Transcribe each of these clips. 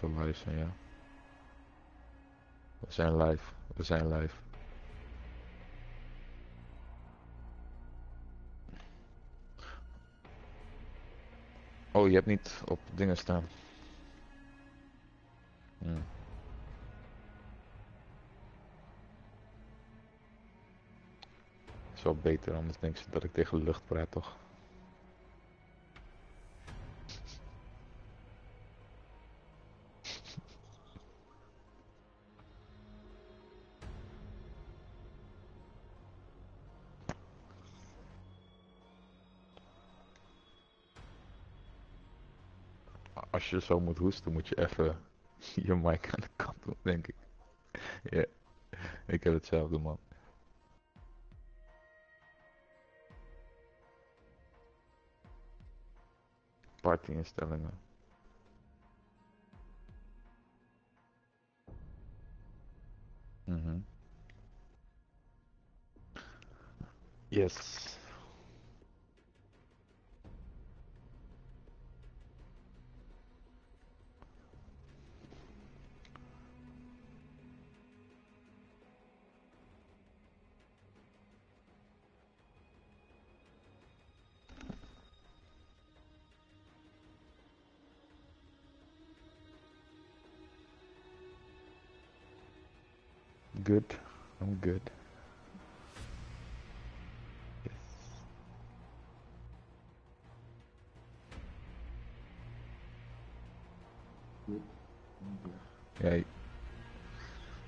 Ja. We zijn live. We zijn live. Oh, je hebt niet op dingen staan. Hmm. Is wel beter, anders denk ze dat ik tegen lucht praat, toch? Als je zo moet hoesten, moet je even je mic aan de kant doen, denk ik. Ja, ik heb hetzelfde, man. Party-instellingen. Mhm. Yes. Good. I'm good. Ja,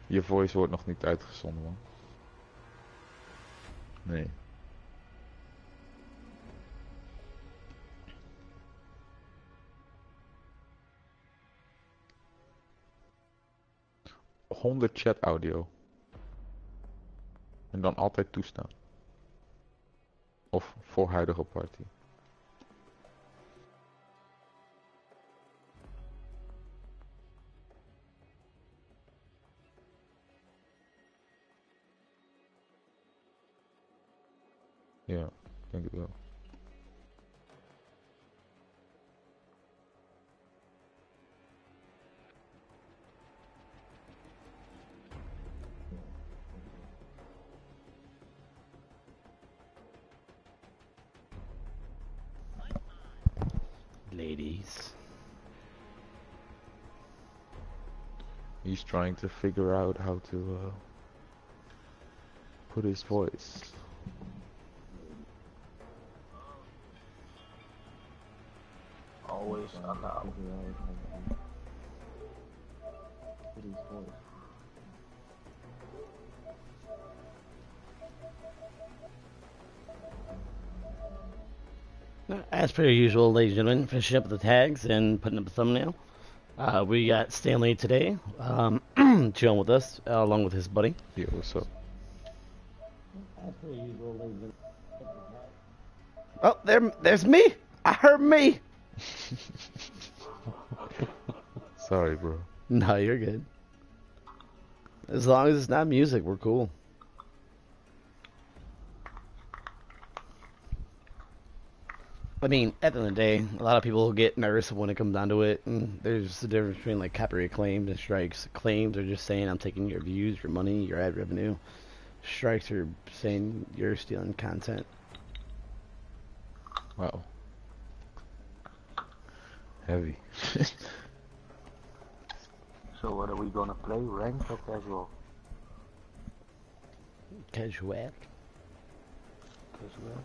je voice wordt nog niet uitgezonden, man. Nee. Honderd chat audio. Dan altijd toestaan. Of voor huidige party. Ja, ik denk het wel. Trying to figure out how to uh, put his voice. Always allow. As per usual, ladies and gentlemen, finishing up the tags and putting up a thumbnail. Uh, we got Stanley today, um, chilling with us, uh, along with his buddy. Yeah, what's up? As per usual, ladies and Oh, there, there's me. I heard me. Sorry, bro. No, you're good. As long as it's not music, we're cool. I mean, at the end of the day, a lot of people get nervous when it comes down to it, and there's the difference between like copyright claims and strikes. Claims are just saying I'm taking your views, your money, your ad revenue. Strikes are saying you're stealing content. Wow. Heavy. So what are we gonna play? Ranked or casual? Casual. Casual.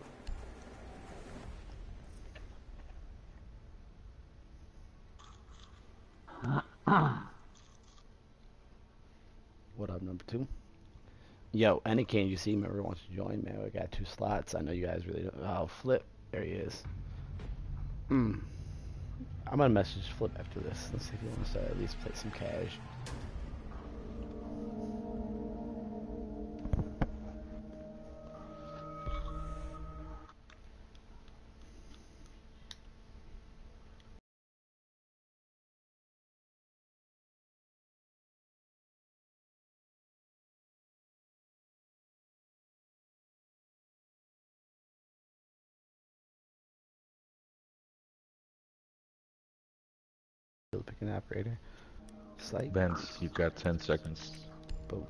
What up, number two? Yo, any can you see member wants to join, man? We got two slots. I know you guys really don't. Oh, Flip. There he is. Hmm. I'm gonna message Flip after this. Let's see if he wants to at least play some cash. Picking operator. Psych. Benz, you've got 10 seconds. Boom.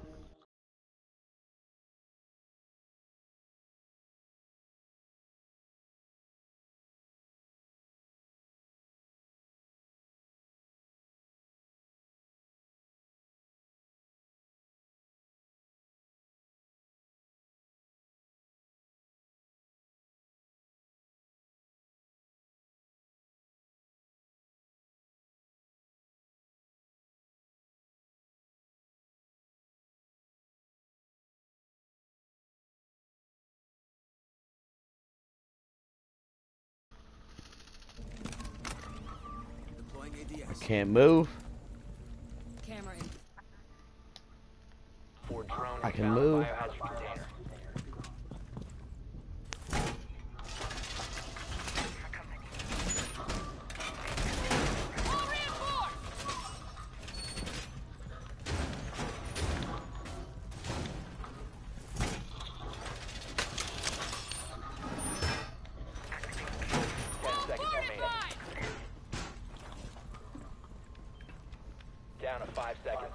I can't move. Camera in. I can move. Biohazard container. Ten seconds remaining. Down to five seconds.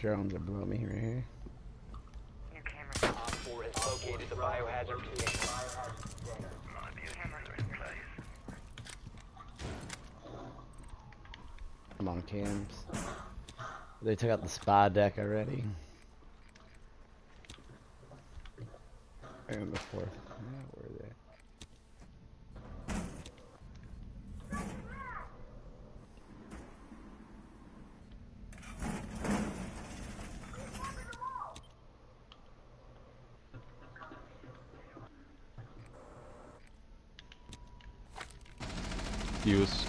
Drones are below me right here. Op 4 has located the biohazard container. I'm on cams. They took out the spa deck already. And the fourth. Yeah, where are they? Fuze.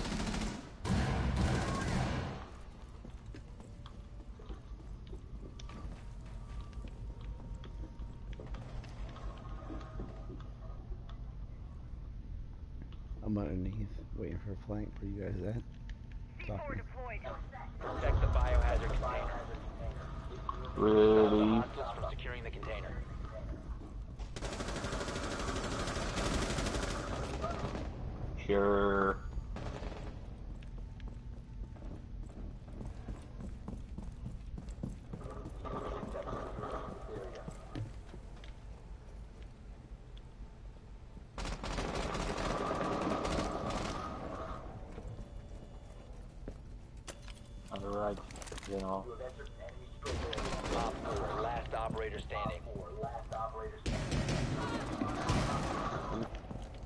I'm underneath, waiting for flank. Where you guys at? Talking. Protect the biohazard container. Really? Hostiles from securing the container. Sure. On the right, you know. Op 4, last operator standing.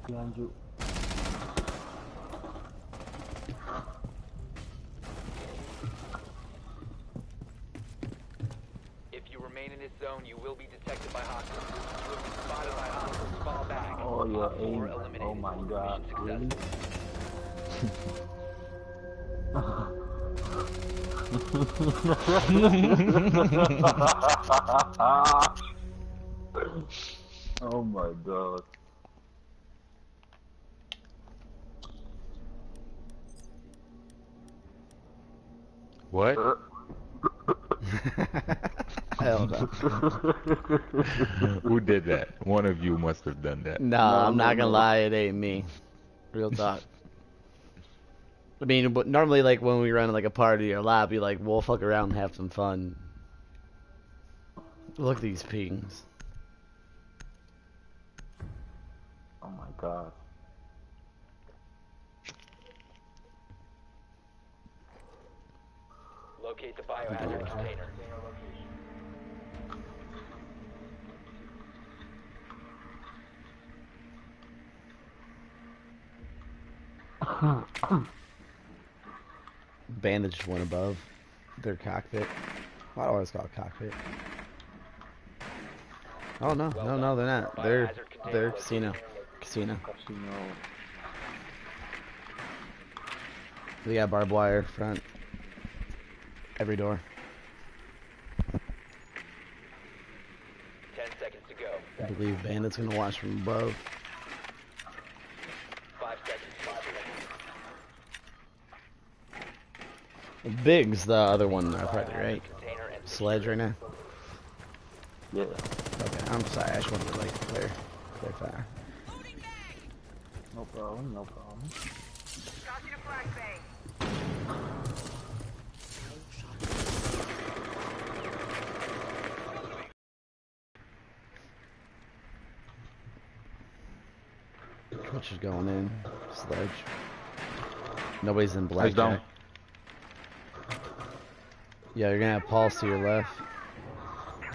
Behind you. If you remain in this zone, you will be detected by hostiles. You have been spotted by hostiles. Fall back. Oh, your aim. eliminated. Oh my god. Really? oh my god. What? Uh. Hell no. Who did that? One of you must have done that. No, No, I'm not gonna lie, it ain't me. Real talk. I mean, but normally, like when we run like a party or lobby, like we'll fuck around and have some fun. Look at these pings. Oh my god. Locate the biohazard container. Bandage went above their cockpit. Why do I always call it cockpit? Oh no, no, no, they're not. They're they're casino, casino. Casino. They got barbed wire front. Every door. Ten seconds to go. I believe bandits gonna watch from above. Big's the other one, though, probably, right? Sledge right now? Yeah. Okay, I'm sorry, I just wanted to, like, clear, clarify. No problem, no problem. Clutch is going in. Sledge. Nobody's in black. He's down. Yeah, you're gonna have Pulse to your left.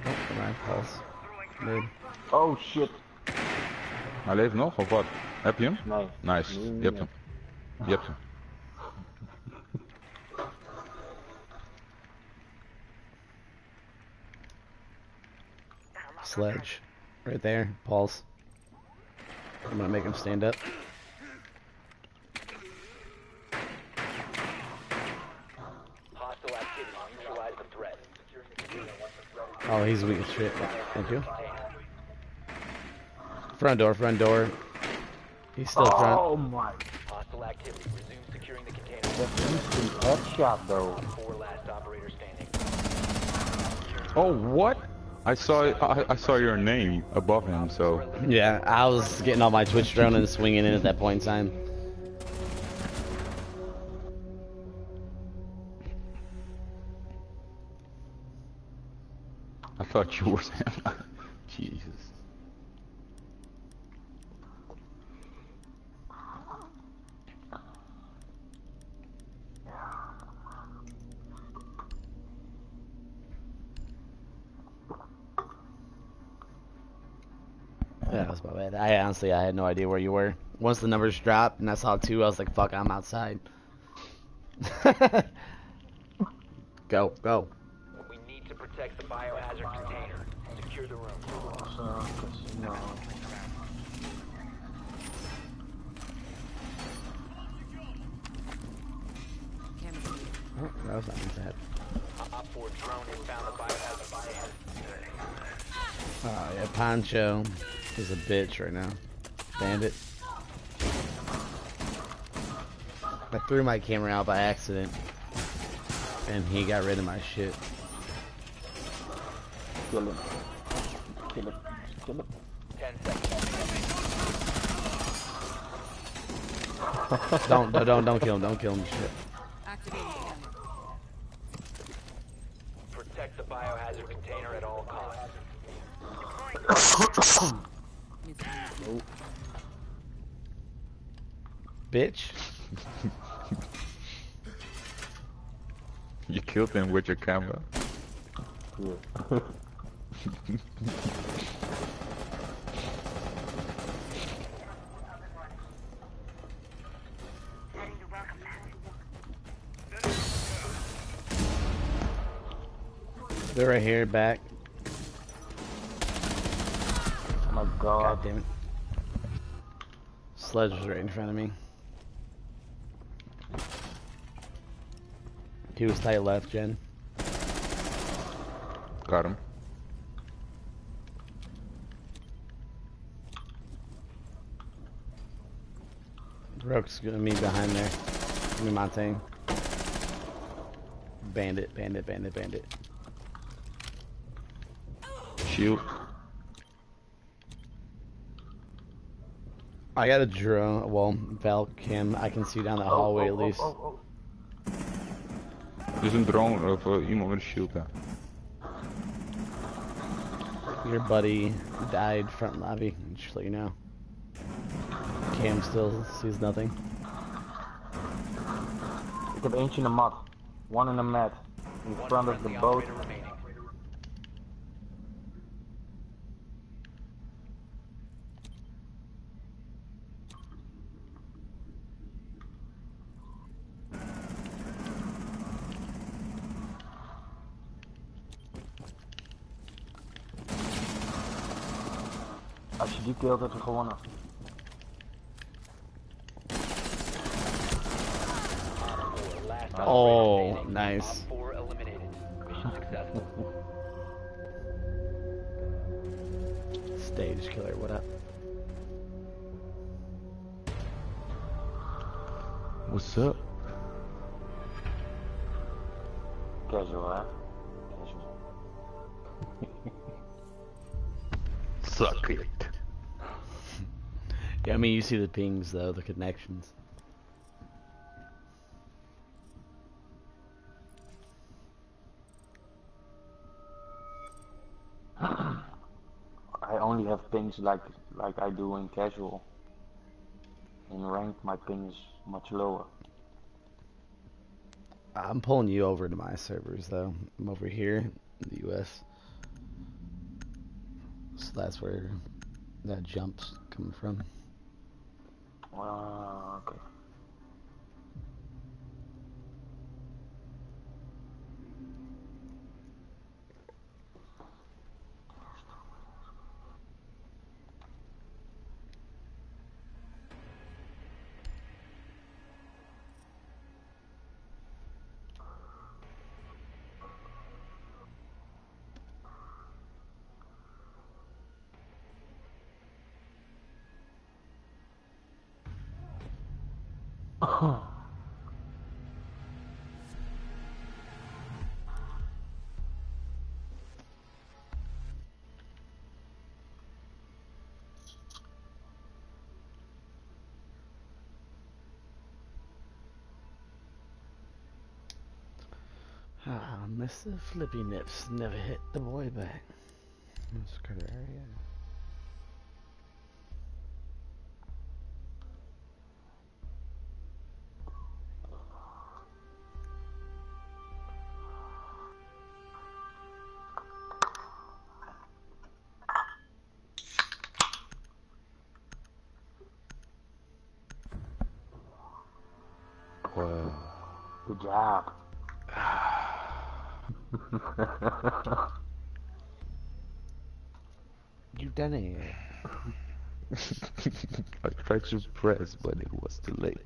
Oh, come Pulse. Mid. Oh shit. Hij leeft nog of wat? Heb je hem? Nee. Nice. Nee, Je hebt nee. hem. Je hebt hem. Sledge. Right there. Pulse. I'm gonna make him stand up. Hostile activity. Neutralize the threat. Oh, he's weak as shit. Thank you. Front door, front door. He's still oh front. Oh my. Hostile activity. Resume securing the container. That's headshot though. Four last operator standing. Oh, what? I saw I, I saw your name above him, so Yeah, I was getting on my Twitch drone and swinging in at that point in time. I thought you were him. Jesus. Yeah, that was my bad. I honestly, I had no idea where you were. Once the numbers dropped and I saw two, I was like, "Fuck, I'm outside." go, go. We need to protect the biohazard container. Secure the room. So, casino. Oh, that was not bad. Op 4 drone has found the biohazard Oh yeah, Poncho is a bitch right now. Bandit. I threw my camera out by accident, and he got rid of my shit. Kill him. Kill him. Kill him. 10 seconds. Don't, don't, don't, don't kill him. Don't kill him. Shit. Activating. Protect the biohazard container at all costs. Missile. Bitch. You killed him with your camera. Yeah. here, back. oh my God god. damn it. Sledge was right in front of me. He was tight left, Jen. Got him. Rook's gonna be behind there. Give me my thing. Bandit, bandit, bandit, bandit. Shield. I got a drone, well, Val cam. I can see down the hallway at least. Oh, oh, Er is een drone of eh, iemand met een shield daar. Your buddy died front lobby, just let you know. Cam still sees nothing. oh. Ik heb eentje in de mat. One in the mat. In front of the boat. operator remaining. Als je die killt, heb je gewonnen. Four last Oh, nice. Op 4 eliminated. Mission successful. Stage killer, what up? What's up? Casual, hè? Casual. Suck it. I mean, you see the pings though, the connections. I only have pings like like I do in casual. in ranked my ping is much lower. I'm pulling you over to my servers though. I'm over here in the US. So that's where that jump's coming from. Uh, okay. Mr. Flippy Nips never hit the boy back. Let's go area. Wow. Good job. You done it. I tried to press, but it was too late.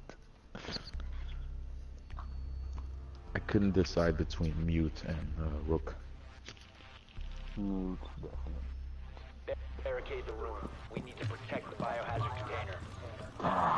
I couldn't decide between mute and uh, rook. Mute, definitely. Barricade the room. We need to protect the biohazard container.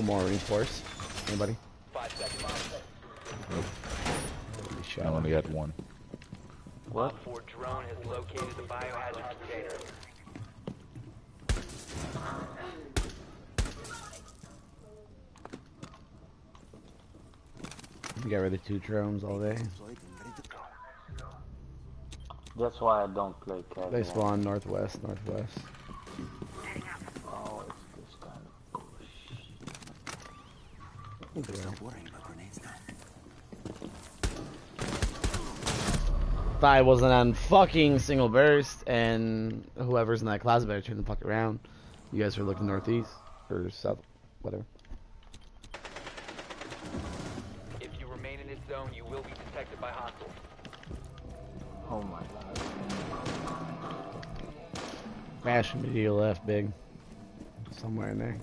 One more reinforce. Anybody? Five seconds. Holy I only had one. What? Op 4 drone has located the biohazard container. You got rid of two drones all day. Deployed and ready to go. That's why I don't play casual. They spawn northwest, northwest. Oh, it's this kind of bullshit. Stop worrying about grenades now. If I wasn't on fucking single burst and whoever's in that closet better turn the fuck around. You guys are looking northeast or south, whatever. If you remain in this zone, you will be detected by hostiles. Oh my god. Mash me to your left, big. Somewhere in there.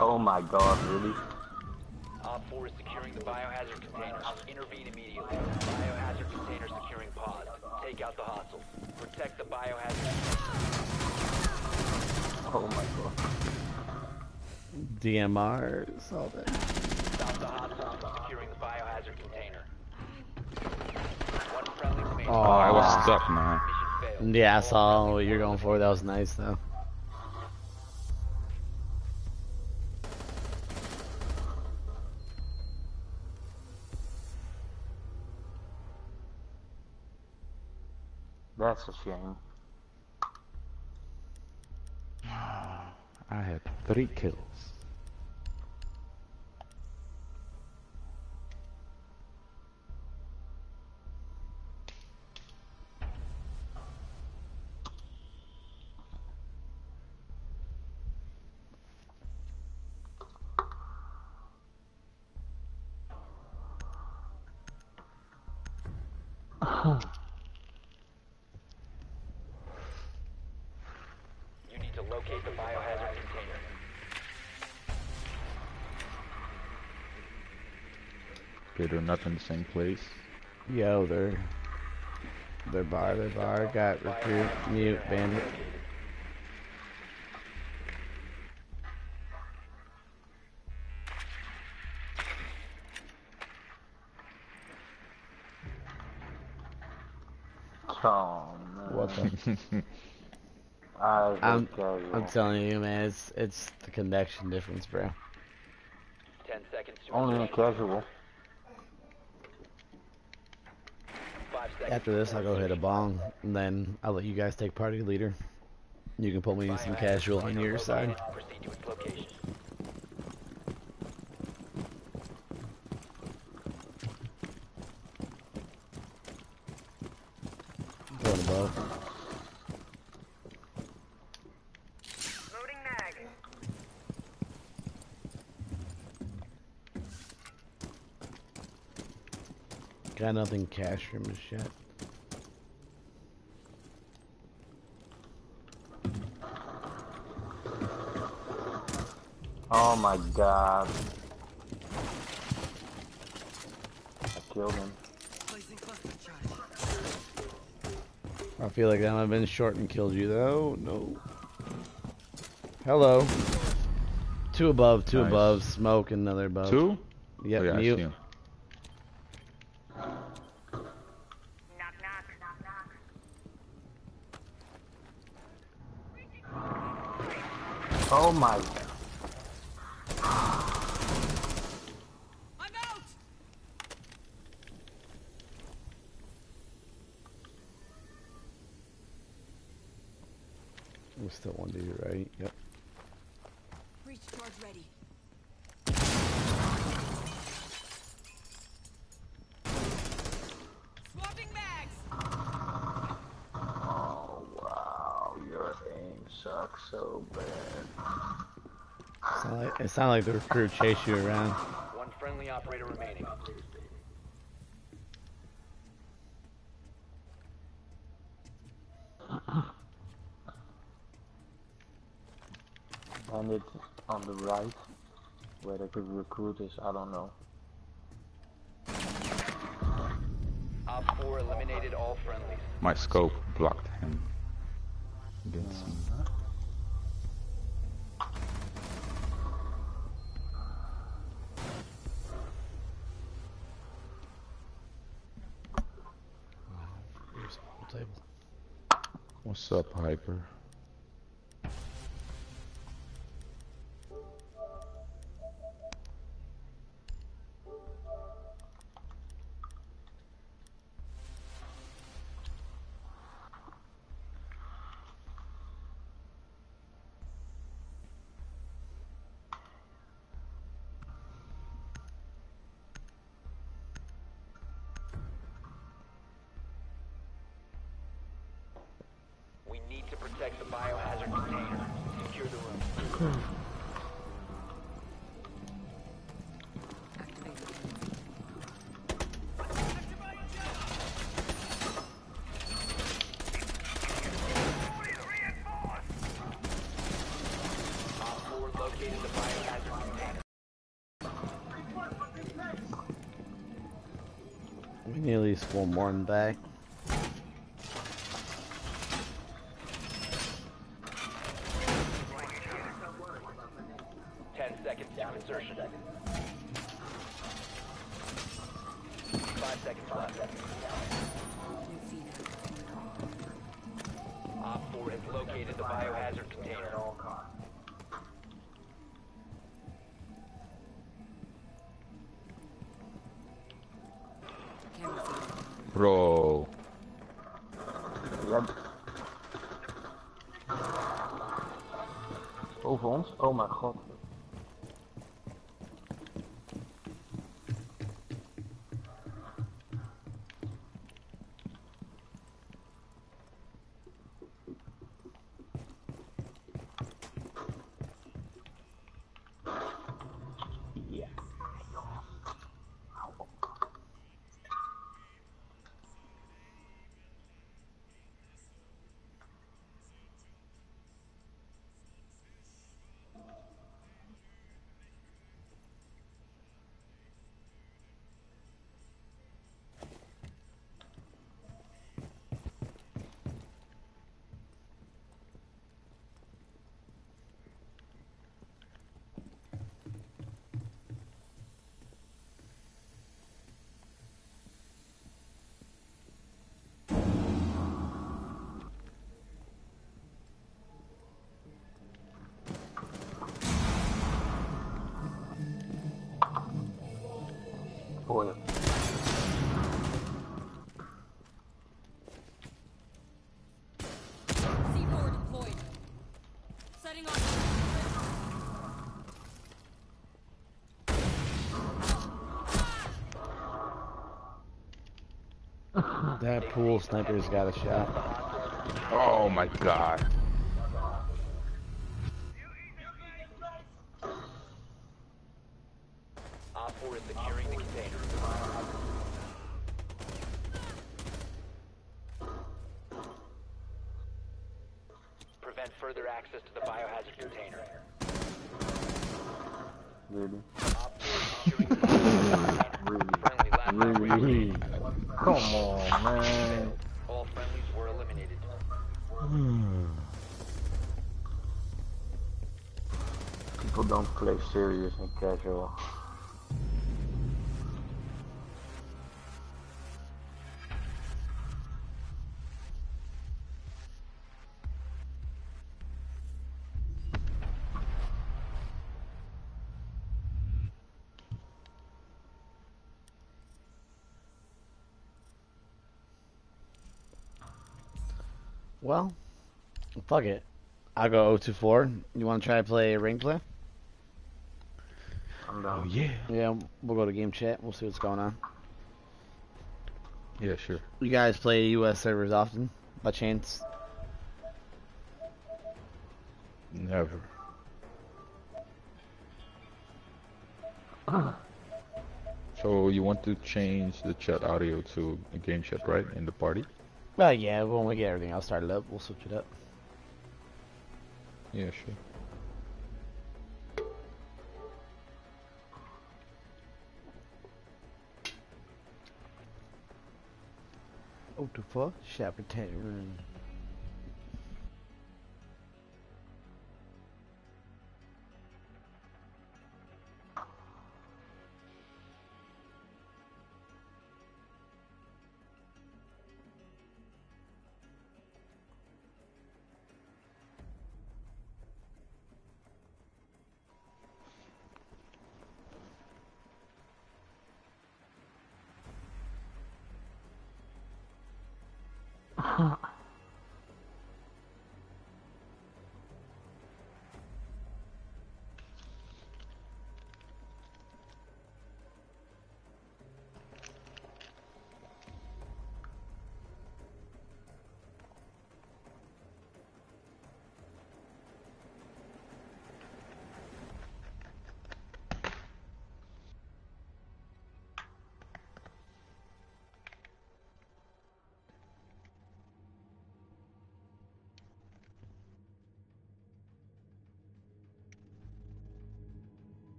Oh my god, really? Op 4 is securing the biohazard container. Intervene immediately. Biohazard container securing pods. Take out the hostiles. Protect the biohazard. Oh my god. DMRs, all that. Stop the hostiles from securing the biohazard container. One friendly remains. Oh, Oh, I was stuck, man. Yeah, I saw what you're going for. That was nice, though. That's a shame. I had three kills. Okay, in the same place. Yo, they're Their bar, their bar. Got recruit, mute, bandit. Oh man. What? I hate I'm- I'm telling you, man, it's it's the connection difference, bro. Ten seconds to Only in casual. Five seconds. After this, I'll go hit a bong, and then I'll let you guys take party leader. You can pull me in some casual on your side. located. Proceed to its location. Going above. Loading mag. Got nothing cash from as yet. Oh my god. I killed him. Placing cluster charge. I feel like that might have been short and killed you though. No. Hello. Two above, two Nice. above, smoke, another above. Two? Yep, oh, yeah, I mute. Oh my. I'm out! We still one dude, right? Yep. Breach charge ready. Swapping mags! Oh wow. Your aim sucks so bad. Sound like, it sounded like the recruit chased you around. One friendly operator remaining. And it's on the right. Where the good recruit is, I don't know. Op 4 eliminated all friendlies. My scope blocked him. Against me. Here's the whole table. What's up, Hyper? Least one more in back. Ten Oh my god. That pool sniper's got a shot. Oh my god. Op 4 is securing the container. Prevent further access to the biohazard container. Really? Op 4 is securing the biohazard container. Friendly last operator Really? standing. Come on, man. All friendlies were eliminated. People don't play serious and casual. Well, fuck it. I'll go 024. You want to try to play ring play? Yeah. Yeah, we'll go to game chat. We'll see what's going on. Yeah, sure. You guys play U.S. servers often, by chance? Never. So you want to change the chat audio to a game chat, right? In the party? Well, yeah. When we get everything else started up, we'll switch it up. Yeah, sure. Oh, the fuck?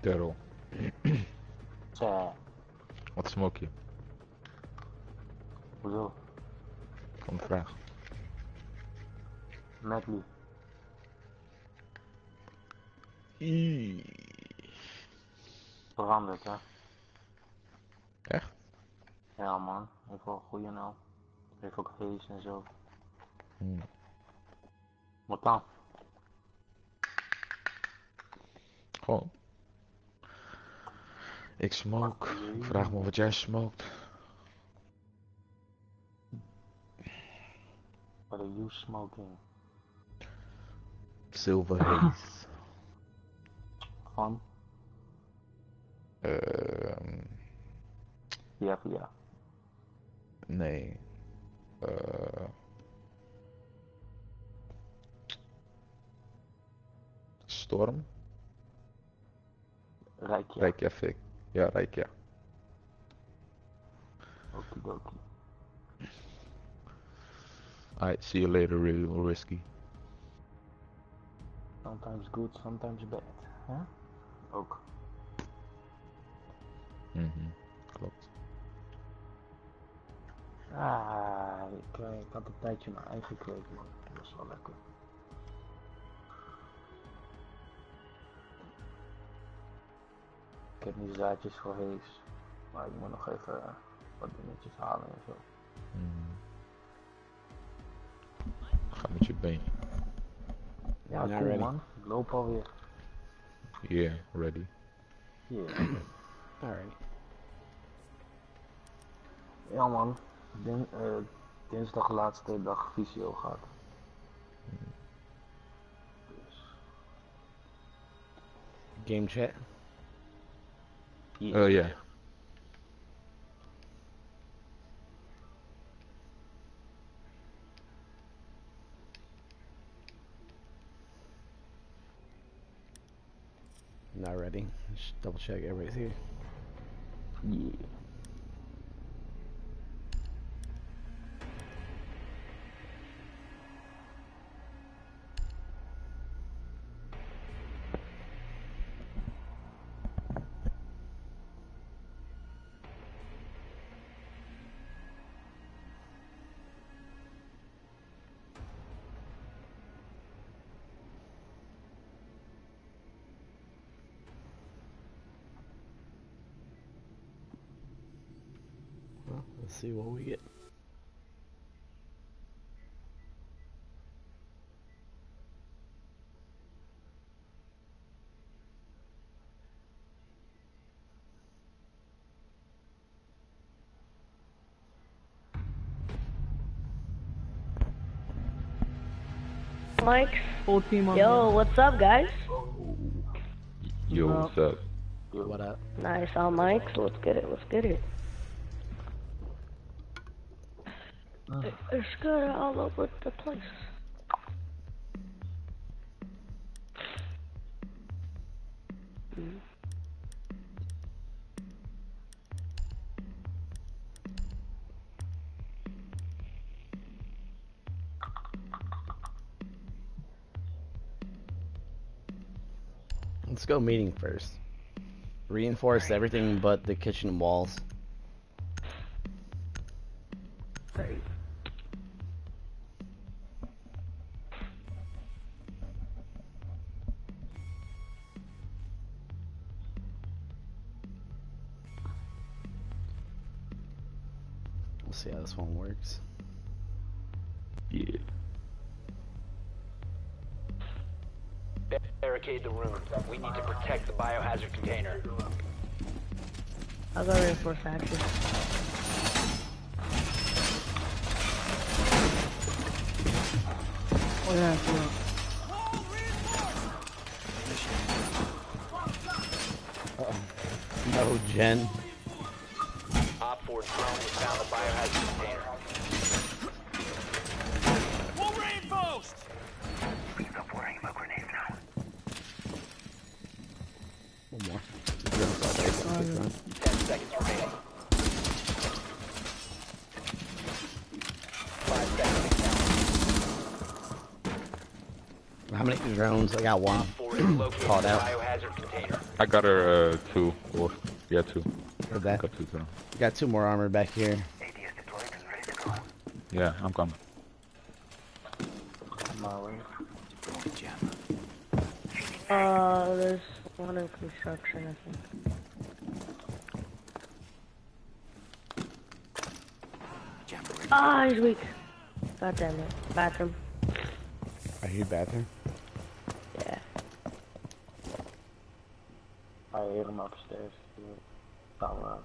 Daryl, Tja, wat smoke je? hoezo? Van de vraag. Medley. Veranderd, hè? Echt? Ja, man. Heeft wel een goede naam. Heeft ook feest en zo. Hmm. Wat dan? Gewoon. Ik smoke. Ik vraag me wat jij smoked. What are you smoking? Silver haze. Van? Ehm Ja, ja. nee. Eh Storm? Rijkja. Reykjavik. Ja, Reykja. Okidoki. Alright, see you later, real risky. Sometimes good, sometimes bad. Huh? Ook. Mhm, klopt. Ah, ik, eh, ik had een tijdje mijn eigen kweek, man. Dat was wel lekker. Heb nu zaadjes voor hees. Maar ik moet nog even eh, wat dingetjes halen en zo. Mhm. Ga met je been. Ja, Ja, cool ready. man. Ik loop alweer. Yeah, ready. Yeah. Alright. ja man. Din eh, dinsdag laatste dag visio gehad. Dus, Game chat. Oh yeah. Not ready. Just double check everybody's here. yeah. See what we get. Mike. Full team on Yo, what's up, guys? Yo, what's up? What up? Nice, all Mike. So let's get it. Let's get it. It's good all over the place. Let's go meeting first. Reinforce everything but the kitchen walls. I'll go reinforce action. Oh yeah, yeah. No, Jen. Op 4 drone has found the biohazard container. One more. Drones all day, so quick run. 10 seconds remaining. 5 seconds to count. How many drones? I got one. 4 is located Called out. biohazard container. I got her uh, two. Or, yeah, two. Heard that. Got two too. Got two more armor back here. Yeah, I'm coming. On my. Uh, there's one in construction, I think. Ah, he's weak. God damn it. Bathroom. I hear bathroom. I hear him upstairs. Tower out.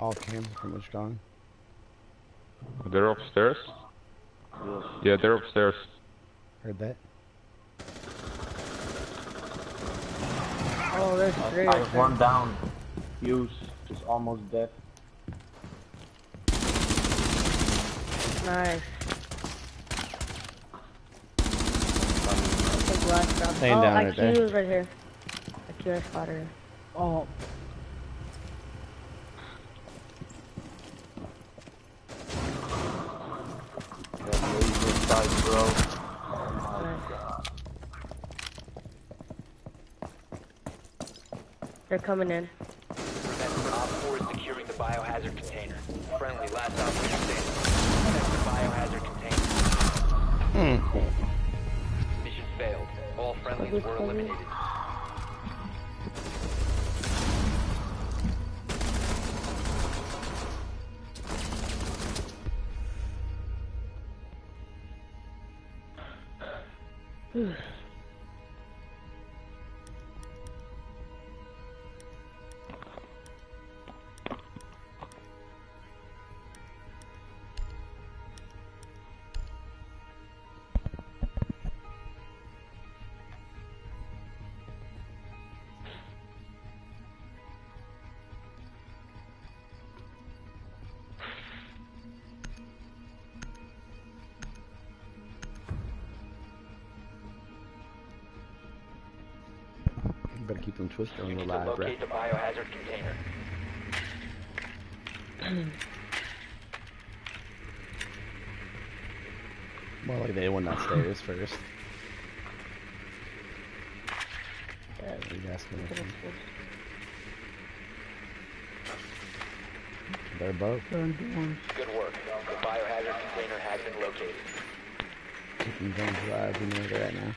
All cams are pretty much gone. They're upstairs? Yes. Yeah, they're upstairs. Heard that. Oh, there's three. I've there. one down. Fuze is almost dead. Nice. Take last up. IQ is right here. IQ I spotted her. Oh. They're coming in. That's four securing the biohazard container. Friendly, last. Were eliminated. You better keep them twisted on the need to live, bro. locate the biohazard container. More like they went upstairs first. Yeah, You guys can They're both. Burn the ones. Good work. The biohazard container has been located. Keeping them alive. We know where they're now.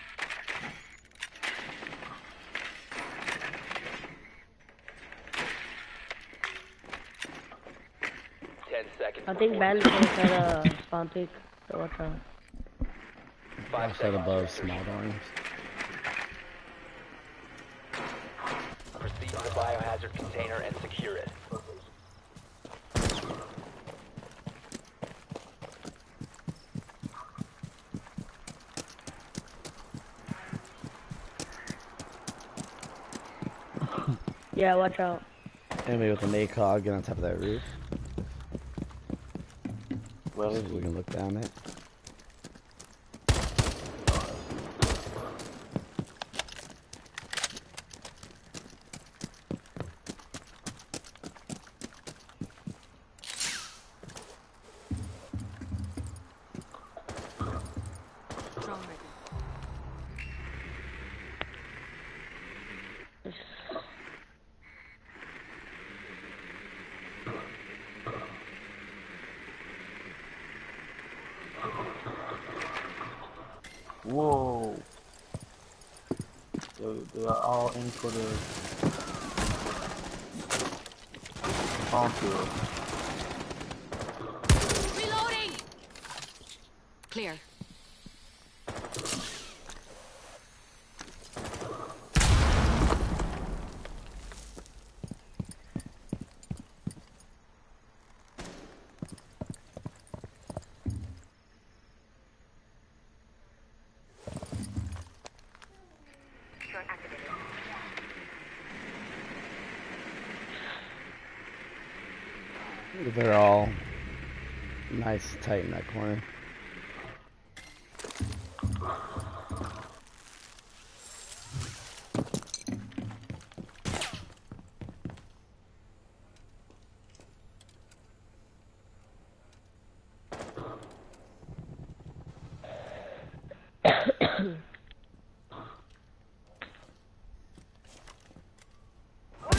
Ten seconds. I think before Bandit's gonna uh, spawn peek. So watch out. Five Set above small dorms. Proceed to the biohazard container and secure it. Yeah, watch out. Anybody with an ACOG get on top of that roof. Where we can look down it. Drone ready. Whoa. They, they are all in for the bomb field. Reloading! Clear. Drone activated. They're all nice tight in that corner.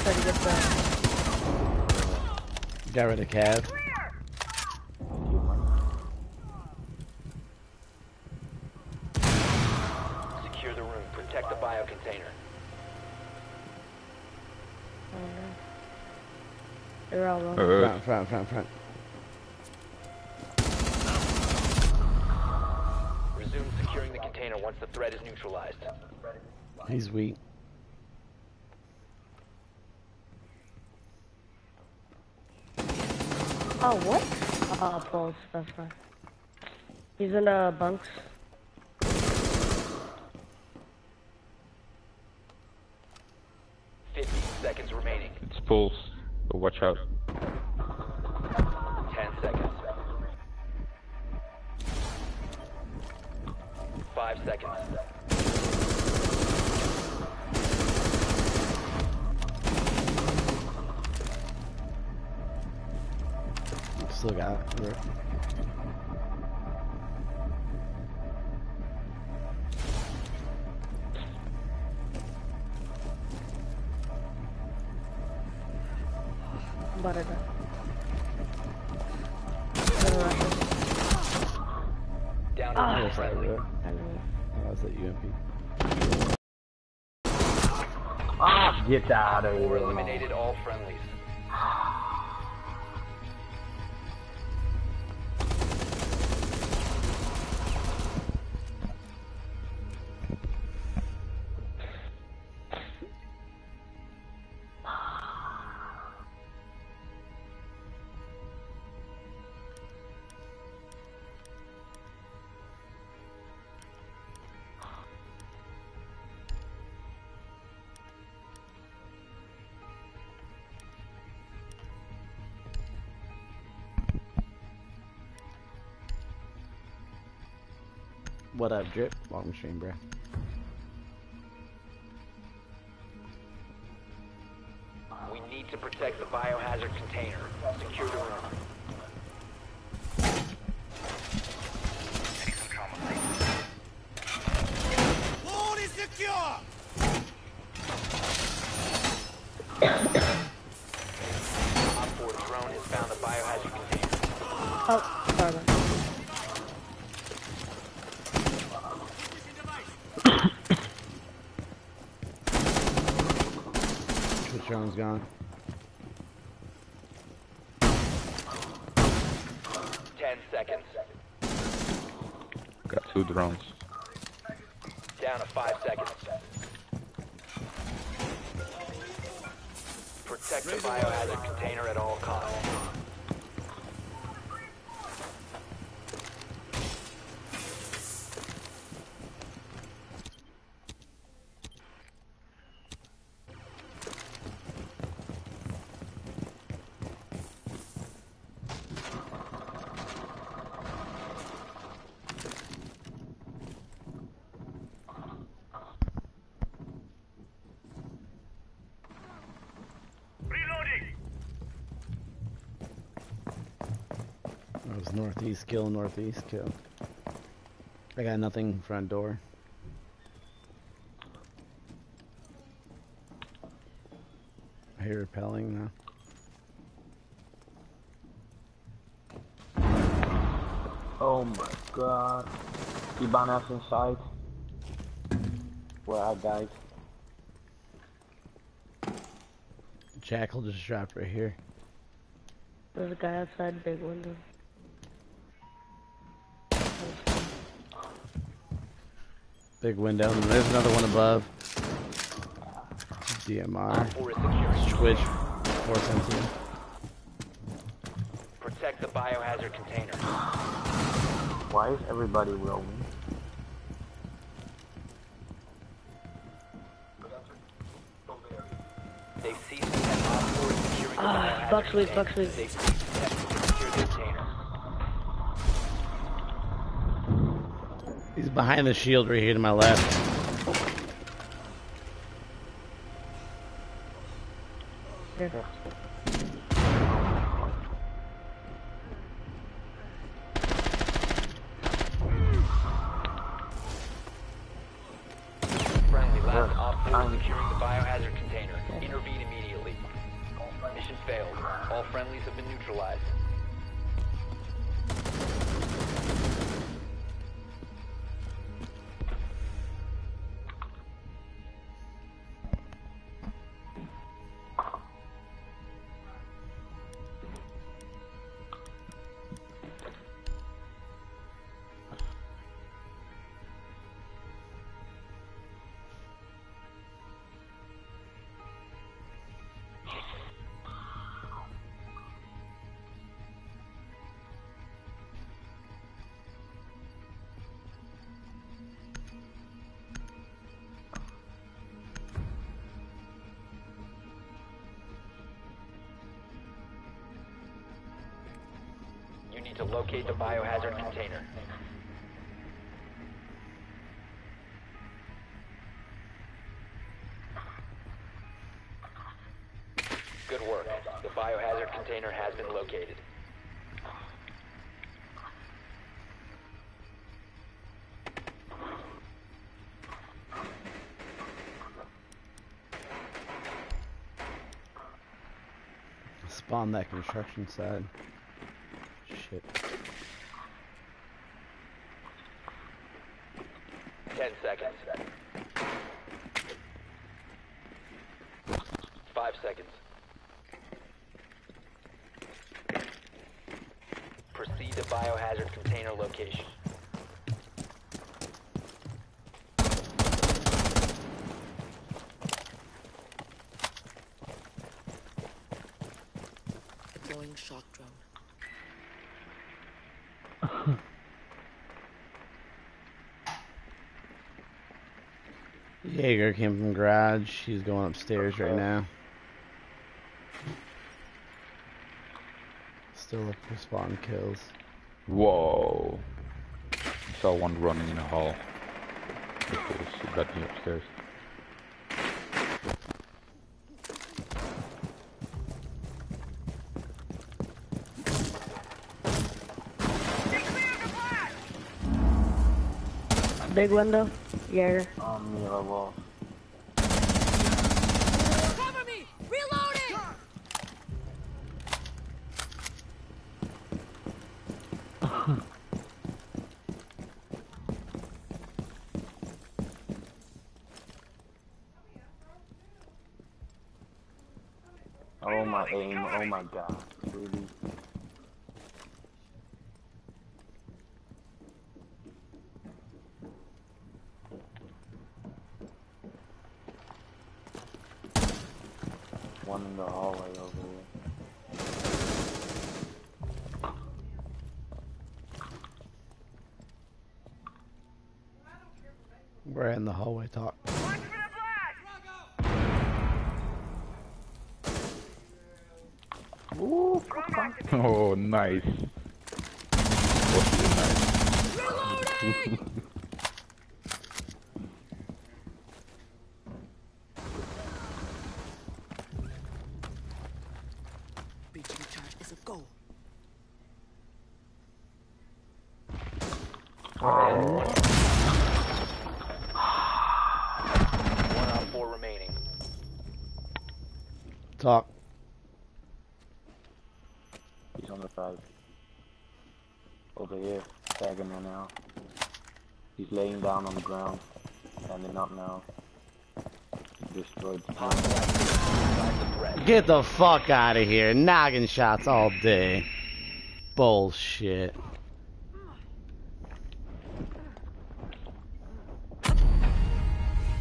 Try to get the. Got rid of Cav. Secure the room. Protect the bio container. Oh no. They're all wrong. Uh, Front, front, front, front. Resume securing the container once the threat is neutralized. He's weak. Oh, what? Oh, pulse. That's fine. He's in the bunks. Fifty seconds remaining. it's pulse. So watch out. Get out of here. eliminated all friendlies. What up, Drip? Welcome stream, bro. We need to protect the biohazard container. Secure the room. Wall is secure! Op 4 drone has found the biohazard container. Oh, sorry. Man. Twitch drone's gone. Ten seconds. Got two drones. Down to five seconds. Protect the biohazard container at all costs. That was northeast kill, northeast kill. I got nothing front door. I hear repelling now. Oh my god. Ibana's inside. Where I died. Jackal just dropped right here. There's a guy outside the big window. Big window. And there's another one above. DMR. Op 4 is Force sensitive. Protect the biohazard container. Why is everybody rolling? They ceased to have Op 4 securing the Ah, biohazard Buck sweep, container. Buck sweep. They ceased to have secure the container. He's behind the shield right here to my left. Spawn that construction side. Shit. Ten seconds. Five seconds. Proceed to biohazard container location. Jaeger came from garage. She's going upstairs right uh-huh. now. Still looking for spawn kills. Whoa. I saw one running in the hall. She got me upstairs. Big window. Yeah. On me, I wall. Cover me! Reloading! Oh my aim, oh my god. Really? One in the hallway over here. We're in the hallway talk. Ooh. Oh, nice. Was nice? Reloading! Breach recharge is a go. One on four remaining. Talk. He's on the side. Over here, tagging her now. He's laying down on the ground. Standing up now. Destroyed the Op four neutralized the threat. Get the fuck out of here. Noggin shots all day. Bullshit.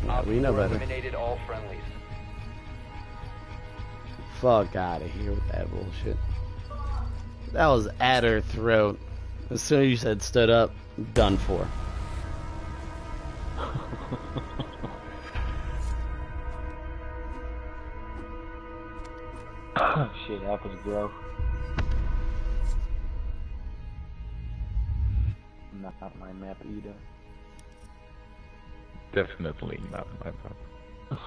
Yeah, Op we know better. eliminated all friendlies. Fuck out of here with that bullshit. That was at her throat. As soon as you said stood up, done for. Bro. Not my map either. Definitely not my map.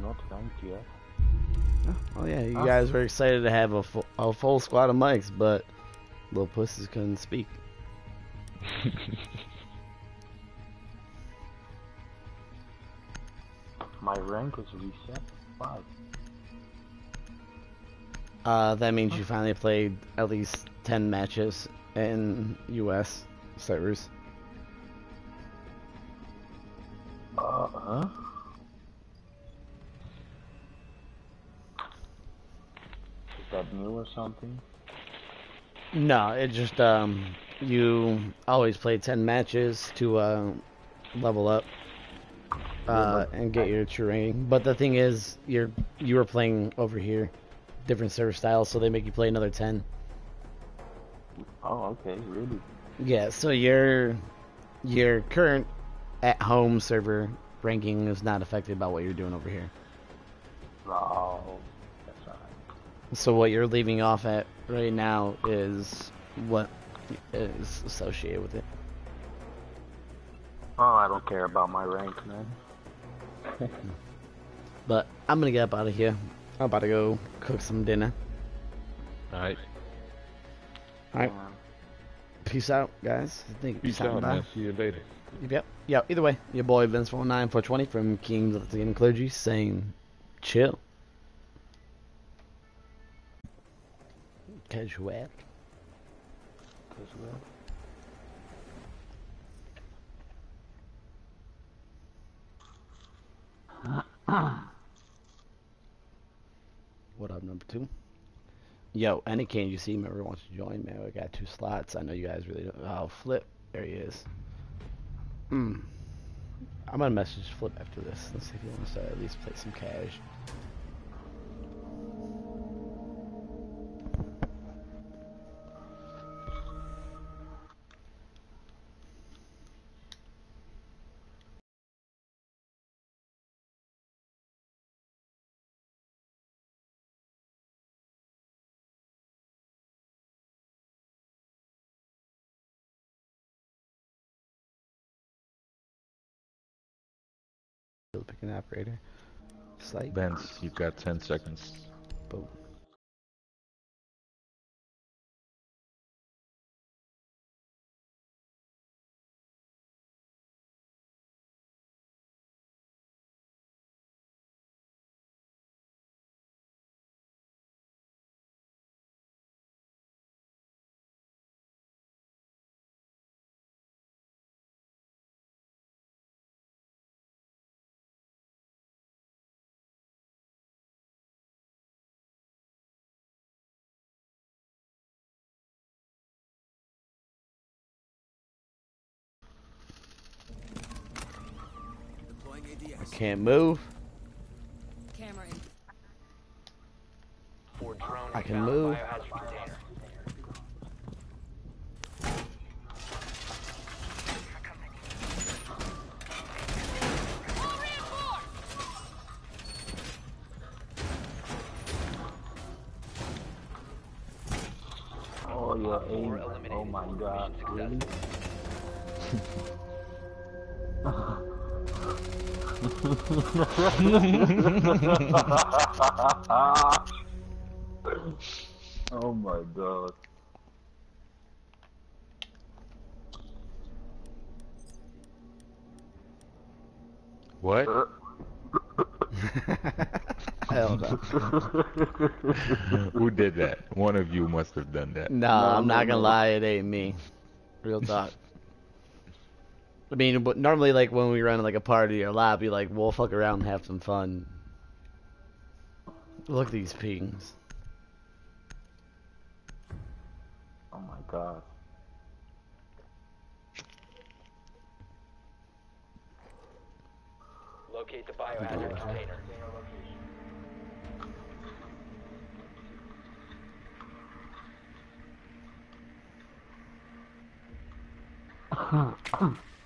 Not ranked yet. Oh yeah, you ah. guys were excited to have a full, a full squad of mics, but little pussies couldn't speak. My rank is reset. Five. Uh, that means you finally played at least 10 matches in US servers. Uh huh. Is that new or something? No, it just, um, you always play 10 matches to, uh, level up, uh, and get your true rating. But the thing is, you're, you were playing over here, different server styles, so they make you play another 10. Oh, okay, really? Yeah, so your, your current at-home server ranking is not affected by what you're doing over here. Oh, that's alright. So what you're leaving off at right now is what is associated with it. Oh, I don't care about my rank, man. But I'm gonna get up out of here. I'm about to go cook some dinner. Alright. Alright, peace out, guys. Thank you for Peace stopping out, by. man. See you later. Yep, yep. Either way, your boy Benz 49420 from Kings of the Gaming Clergy saying Chill. Casual. Cause What up, number two? Yo, any can you see me ever wants to join, man? We got two slots. I know you guys really don't. Oh, Flip. There he is. Hmm. I'm gonna message Flip after this. Let's see if he wants to at least play some cash. Still picking operator. Slight. Benz, you've got 10 seconds. Boom. Can't move. Camera in. I can move. Oh, your aim. Oh my god. Really? oh my god. What? Uh. Hell no. Who did that? One of you must have done that. No, No, I'm no, not gonna no. lie, it ain't me. Real talk. I mean, but normally, like when we run like a party or lobby, like we'll fuck around and have some fun. Look at these pings. Oh my god. Locate the biohazard container. Bandit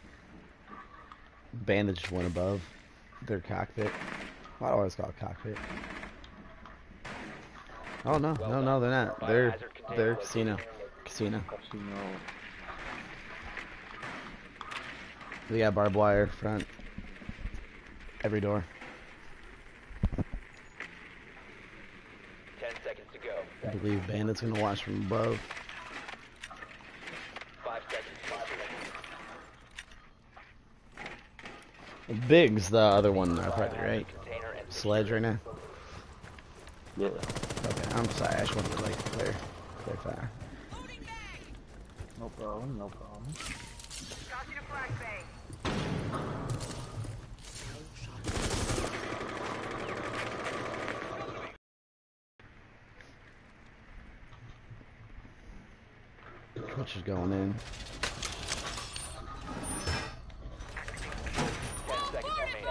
just went above their cockpit. Why do I always call it cockpit? Oh no, no, no, they're not. They're they're casino, casino. Casino. They got barbed wire front. Every door. Ten seconds to go. I believe Bandit's gonna watch from above. Five seconds. Big's the other one, uh, probably right. Sledge right now. Yeah. Okay, I'm sorry. I just wanted to like clear, clear fire. No problem, no problem. Twitch is going in. ten seconds remaining.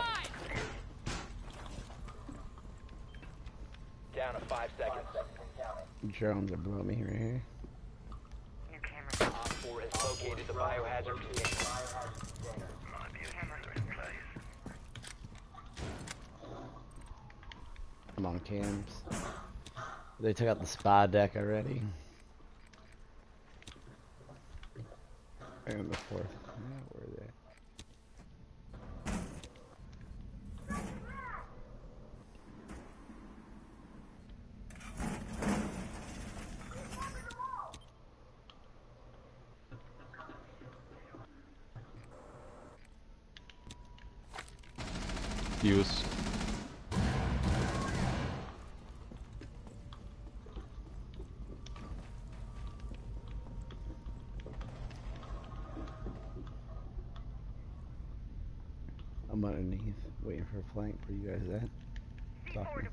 Down to five seconds. Drones are below me right here. Op 4 has located the biohazard container. I'm on cams. They took out the spa deck already. And the fourth. Yeah, where are they? For a flank. Where you guys at? Talking.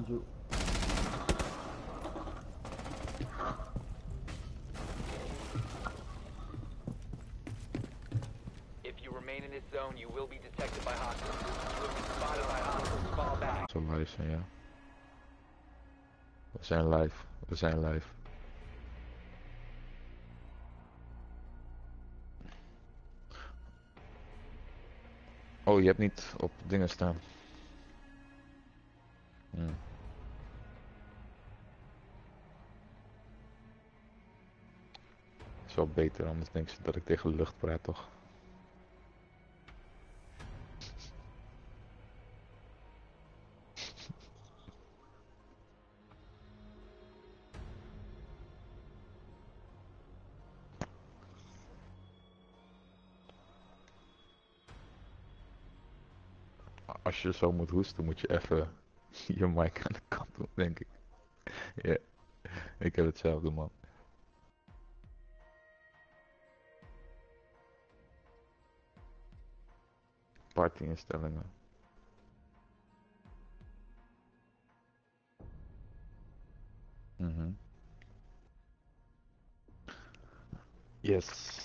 Behind you. If you remain in this zone, you will be detected by hostiles. You have been spotted by hostiles. Fall back. Zo live zijn, ja. We zijn live. We zijn live. Oh, je hebt niet op dingen staan. Is wel beter, anders denk ze dat ik tegen de lucht praat, toch? Als je zo moet hoesten, moet je even je mic aan de kant doen, denk ik. Ja, ik heb hetzelfde, man. Party-instellingen. Mhm. Yes.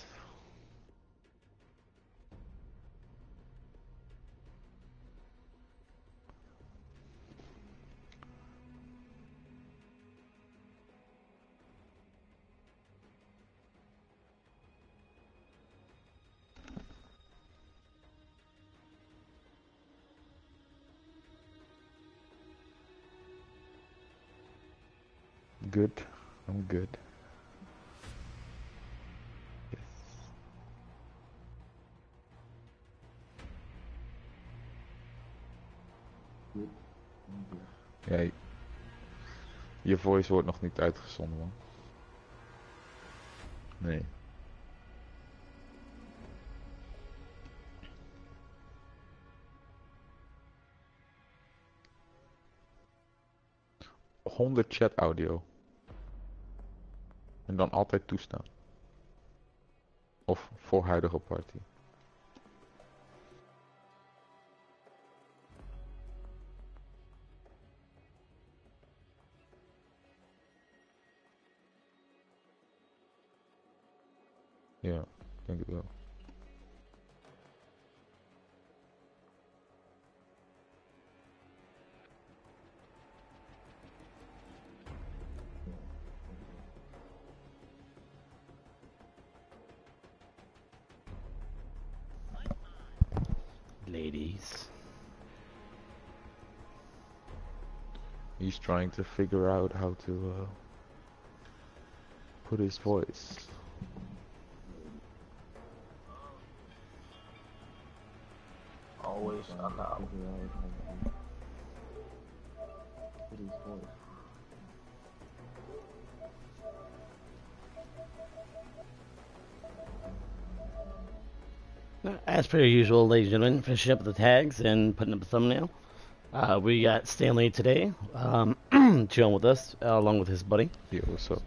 Voice wordt nog niet uitgezonden, man. Nee. Honderd chat audio. En dan altijd toestaan. Of voor huidige party. Ik denk het. Ladies. He's trying to figure out how to uh, put his voice. Always on the up. As per usual, ladies and gentlemen, finishing up the tags and putting up a thumbnail. Uh, we got Stanley today, um, chilling with us, uh, along with his buddy. Yeah, what's up?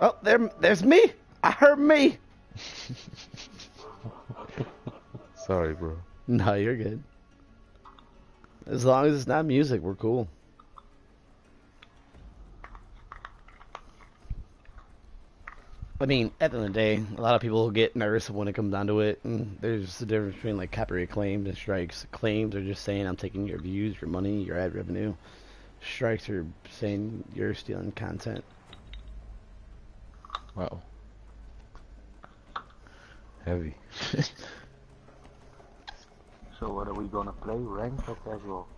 Oh, there, there's me. I heard me. Sorry, bro. No, you're good. As long as it's not music, we're cool. I mean, at the end of the day, a lot of people get nervous when it comes down to it. And there's a difference between like copyright claims and strikes. Claims are just saying I'm taking your views, your money, your ad revenue. Strikes are saying you're stealing content. Wow. Heavy. So what are we gonna play? Ranked or casual?